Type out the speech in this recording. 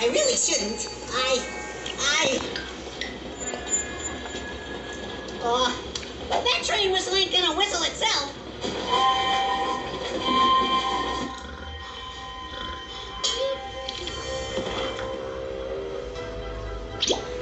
I really shouldn't. I, I. Oh, that train was like gonna whistle itself. Yeah.